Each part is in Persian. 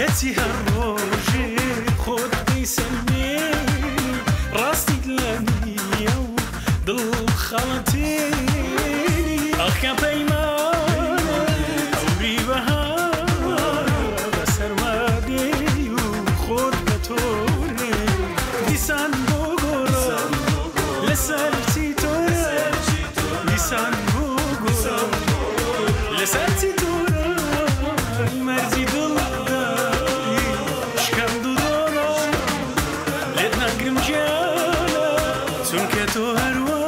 كاتي هالروجي خود بيسمي. راستي دلانية ودل خالتي قمجانة سنكة هروان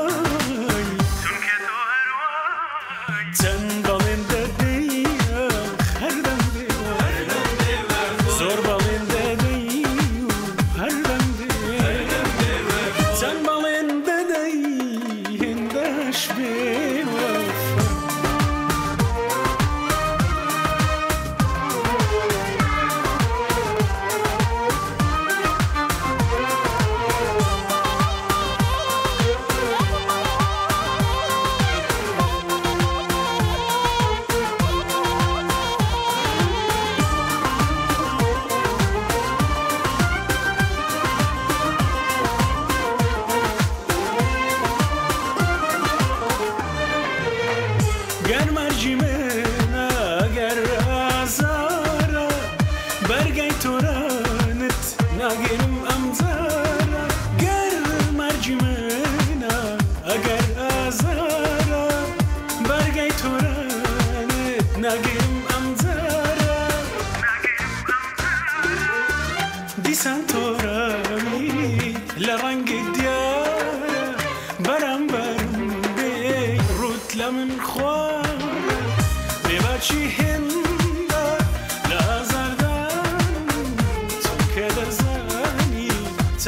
بەرگەی تۆرانت ناگەرم ئەمزارە گەر مەرجی منە ئەگەر ئازارە بەرگەی تۆرانت ناگەرم ئەمزارە دیسان تۆراوی لە ڕەنگی دیارە بەرامبەرم بێ ڕوت لە من خوارە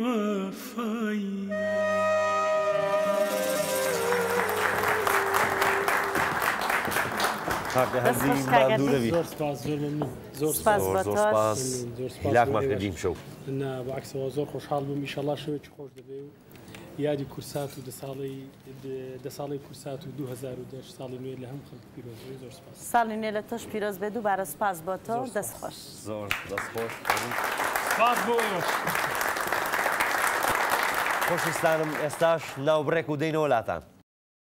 وەفایی کاکە هەرزی دەست خۆش کاگەر مادوو دەبی زۆر سپاس زۆر ممنون زۆر سپاس تۆش سپاس زۆر سپاس هیلاکمان بۆ کردیم شەو نا بەعکسەوە زۆر خۆشحاڵ بووم ئیشەڵا شەوێکی خۆش دەبێ و یادی کورسات و دە ساڵی دە ساڵی کورسات و 2010 ساڵی نوێ لە هەم خەڵک پیرۆزی زۆر سپاس. ساڵی نوێ لە تۆش پیرۆز بێت و بارە سپاس بۆ تۆ زۆر دەست خۆش زۆر دەستخۆش سپاس بۆ ئێوەش خۆشستانم ئێستاش ناوبڕێک و دەینەوە لاتان